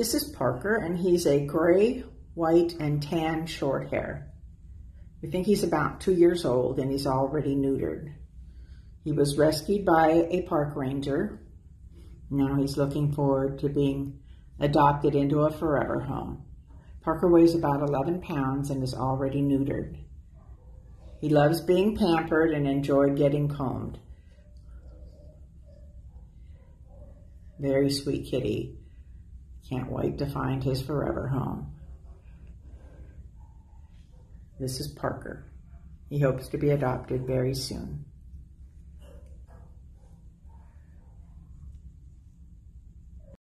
This is Parker, and he's a gray, white, and tan short hair. We think he's about two years old, and he's already neutered. He was rescued by a park ranger. Now he's looking forward to being adopted into a forever home. Parker weighs about 11 pounds and is already neutered. He loves being pampered and enjoyed getting combed. Very sweet kitty. Can't wait to find his forever home. This is Parker. He hopes to be adopted very soon.